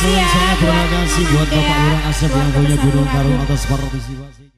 Selain Saya terima kasih buat Bapak Lurah Asep yang punya Gunung Karung atas partisipasi.